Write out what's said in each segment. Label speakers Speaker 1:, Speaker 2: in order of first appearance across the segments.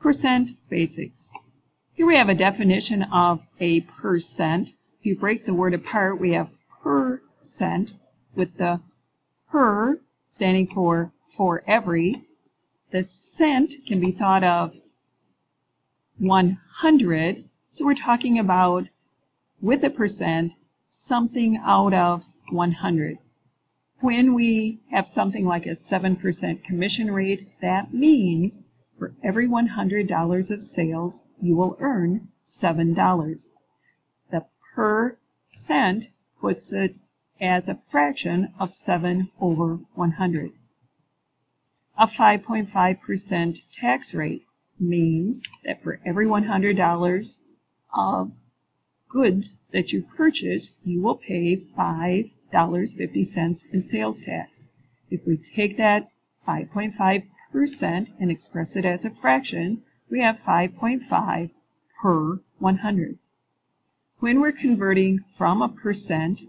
Speaker 1: Percent basics. Here we have a definition of a percent. If you break the word apart, we have percent with the per standing for for every. The cent can be thought of 100. So we're talking about, with a percent, something out of 100. When we have something like a 7% commission rate, that means every $100 of sales, you will earn $7. The per cent puts it as a fraction of 7 over 100. A 5.5% tax rate means that for every $100 of goods that you purchase, you will pay $5.50 in sales tax. If we take that 5.5% and express it as a fraction, we have 5.5 per 100. When we're converting from a percent,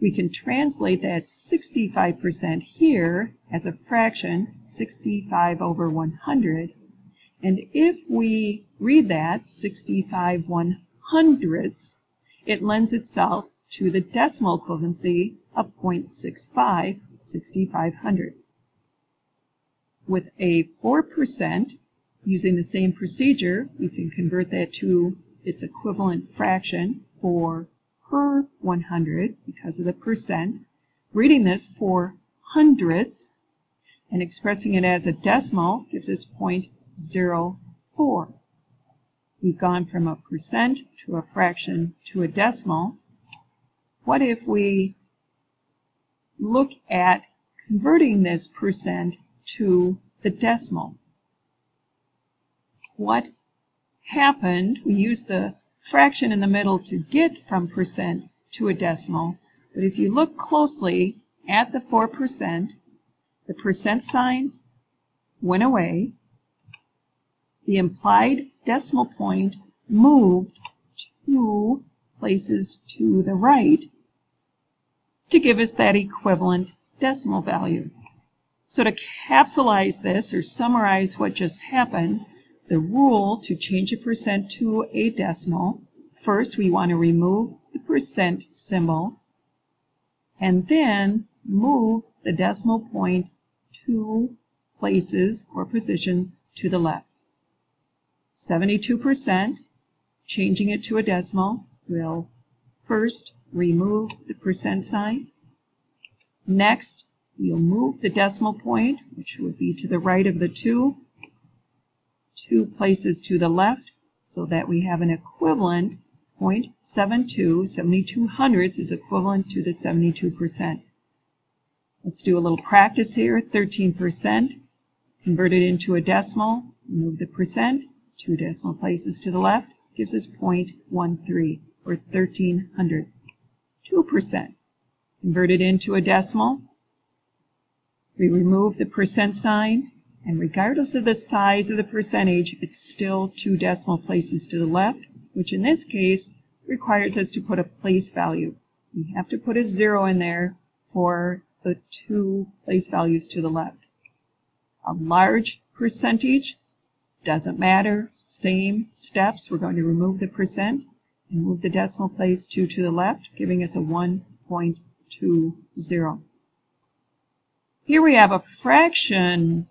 Speaker 1: we can translate that 65% here as a fraction, 65 over 100. And if we read that 65 one hundredths, it lends itself to the decimal equivalency of 0.65, 65 hundredths. With a 4%, using the same procedure, we can convert that to its equivalent fraction for per 100 because of the percent. Reading this four hundredths and expressing it as a decimal gives us 0.04. We've gone from a percent to a fraction to a decimal. What if we look at converting this percent to the decimal? What happened? We used the fraction in the middle to get from percent to a decimal. But if you look closely at the 4%, the percent sign went away. The implied decimal point moved two places to the right to give us that equivalent decimal value. So to capsulize this or summarize what just happened, the rule to change a percent to a decimal, first we want to remove the percent symbol and then move the decimal point two places or positions to the left. 72%, changing it to a decimal, will first remove the percent sign. Next, you'll move the decimal point, which would be to the right of the 2, two places to the left so that we have an equivalent 0.72, 72 hundredths is equivalent to the 72%. Let's do a little practice here. 13%, convert it into a decimal, move the percent, two decimal places to the left, gives us 0.13, or 13 hundredths. 2%, convert it into a decimal, we remove the percent sign, and regardless of the size of the percentage, it's still two decimal places to the left, which in this case requires us to put a place value. We have to put a zero in there for the two place values to the left. A large percentage doesn't matter, same steps. We're going to remove the percent and move the decimal place 2 to the left, giving us a 1.20. Here we have a fraction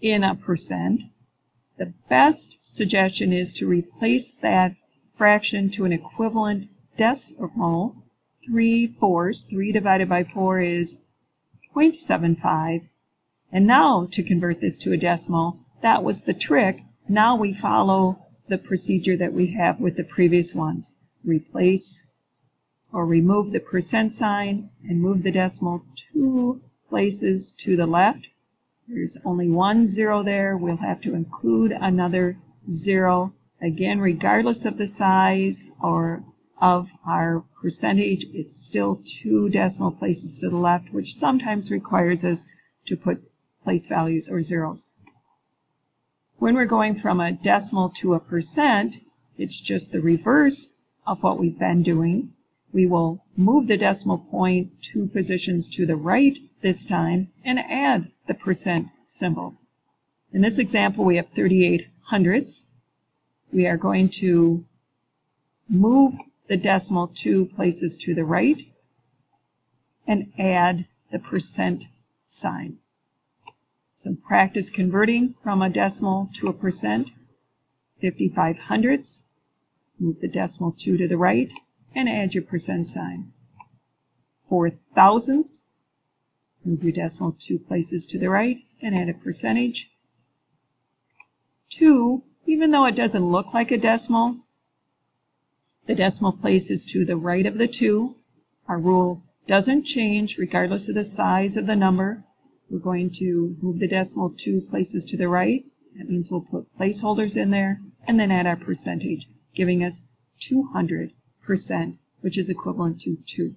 Speaker 1: in a percent, the best suggestion is to replace that fraction to an equivalent decimal. 3 fourths, 3 divided by 4 is 0.75. And now to convert this to a decimal, that was the trick. Now we follow the procedure that we have with the previous ones. Replace or remove the percent sign and move the decimal two places to the left there's only one zero there. We'll have to include another zero. Again, regardless of the size or of our percentage, it's still two decimal places to the left, which sometimes requires us to put place values or zeros. When we're going from a decimal to a percent, it's just the reverse of what we've been doing. We will move the decimal point two positions to the right this time and add the percent symbol. In this example, we have 38 hundredths. We are going to move the decimal two places to the right and add the percent sign. Some practice converting from a decimal to a percent. 55 hundredths. Move the decimal two to the right and add your percent sign. Four thousandths. Move your decimal two places to the right and add a percentage. Two, even though it doesn't look like a decimal, the decimal place is to the right of the two. Our rule doesn't change regardless of the size of the number. We're going to move the decimal two places to the right. That means we'll put placeholders in there and then add our percentage, giving us 200%, which is equivalent to 2.